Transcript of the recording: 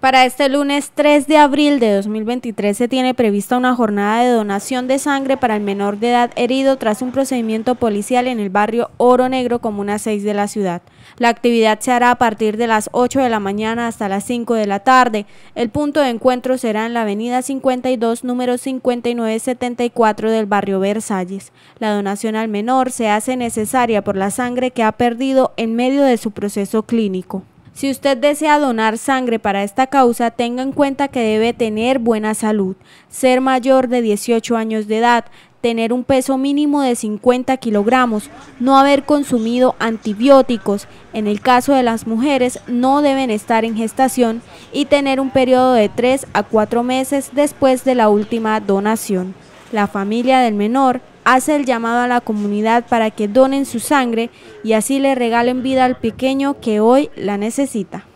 Para este lunes 3 de abril de 2023 se tiene prevista una jornada de donación de sangre para el menor de edad herido tras un procedimiento policial en el barrio Oro Negro, comuna 6 de la ciudad. La actividad se hará a partir de las 8 de la mañana hasta las 5 de la tarde. El punto de encuentro será en la avenida 52, número 5974 del barrio Versalles. La donación al menor se hace necesaria por la sangre que ha perdido en medio de su proceso clínico. Si usted desea donar sangre para esta causa, tenga en cuenta que debe tener buena salud, ser mayor de 18 años de edad, tener un peso mínimo de 50 kilogramos, no haber consumido antibióticos, en el caso de las mujeres no deben estar en gestación y tener un periodo de 3 a 4 meses después de la última donación. La familia del menor hace el llamado a la comunidad para que donen su sangre y así le regalen vida al pequeño que hoy la necesita.